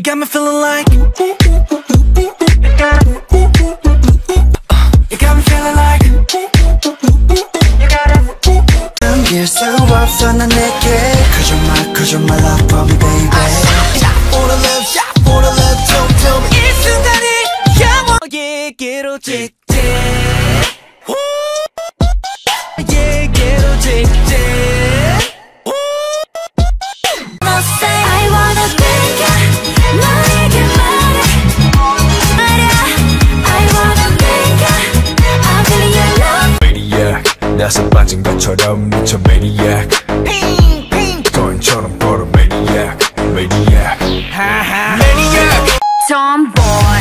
You got me feeling like You got, me feeling like. You got 남길 수 없어 난 내게 Cause you're my, cause you're my love for me baby. Wanna love, wanna love, don't tell me. 이 순간이 영원히 찍 사람 미쳐 매니악 거인처럼 걸어 매니악 매니악 매니악 Tomboy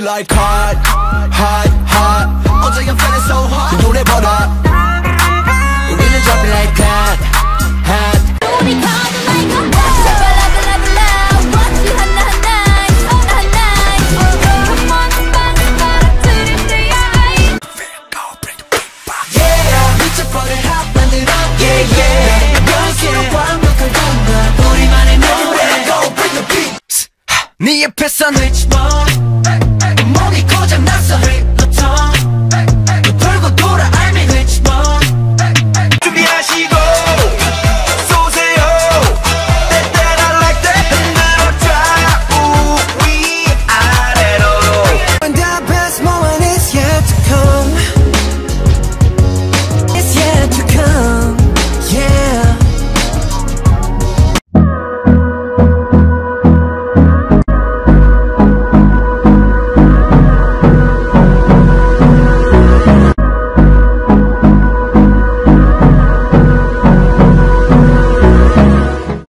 be like hot, hot.